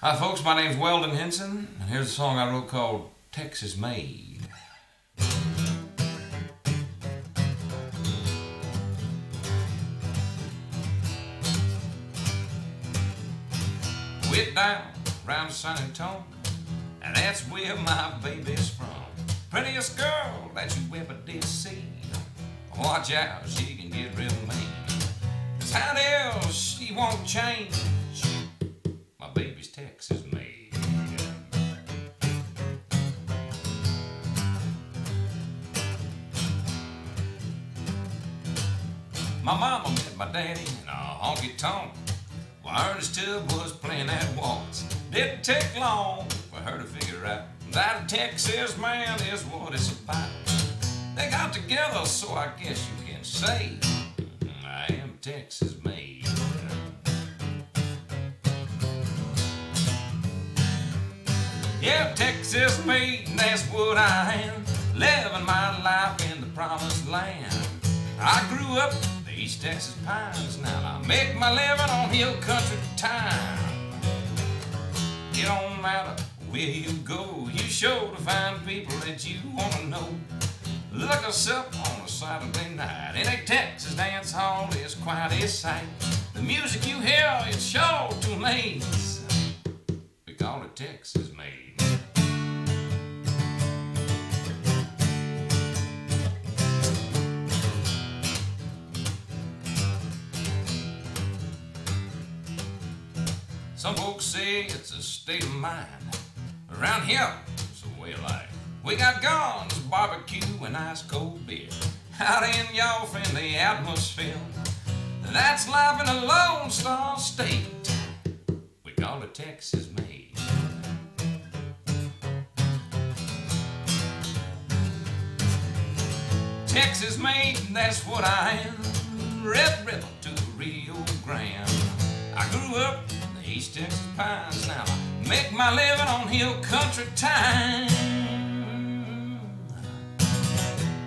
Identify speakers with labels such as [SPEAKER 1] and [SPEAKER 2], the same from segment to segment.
[SPEAKER 1] Hi, folks. My name's Weldon Henson, and here's a song I wrote called Texas Made. Went down round San Antonio, and that's where my baby's from. Prettiest girl that you ever did see. Watch out, she can get real mean. Cause how else she won't change? Texas made. My mama met my daddy in a honky tonk while Ernest Tubb was playing that waltz. Didn't take long for her to figure out that Texas man is what it's about. They got together, so I guess you can say I am Texas made. Texas made, that's what I am. Living my life in the promised land. I grew up in the East Texas pines. Now I make my living on hill country time. It don't matter where you go, you sure to find people that you want to know. Look us up on a Saturday night in a Texas dance hall is quite a sight. The music you hear is sure to amaze. We call it Texas made. Some folks say it's a state of mind. Around here, it's a way of life. We got guns, barbecue, and ice cold beer. Out in y'all friendly atmosphere. That's life in a Lone Star State. We call it Texas made. Texas made, that's what I am. Red River to the Rio Grande. East Texas pines. Now I make my living on hill country time.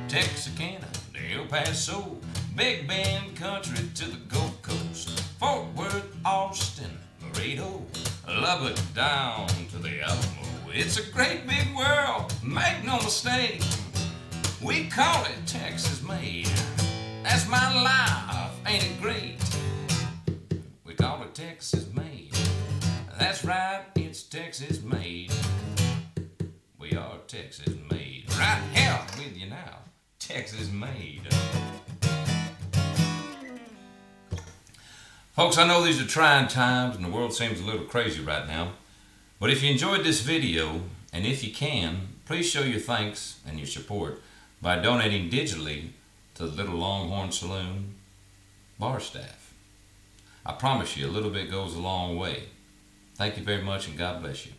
[SPEAKER 1] Texarkana El Paso, Big Bend country to the Gulf Coast, Fort Worth, Austin, Laredo, Lubbock down to the Alamo. It's a great big world, make no mistake. We call it Texas made. That's my life, That's right, it's Texas made. We are Texas made. Right here with you now. Texas made. Folks, I know these are trying times and the world seems a little crazy right now. But if you enjoyed this video, and if you can, please show your thanks and your support by donating digitally to the Little Longhorn Saloon bar staff. I promise you, a little bit goes a long way. Thank you very much and God bless you.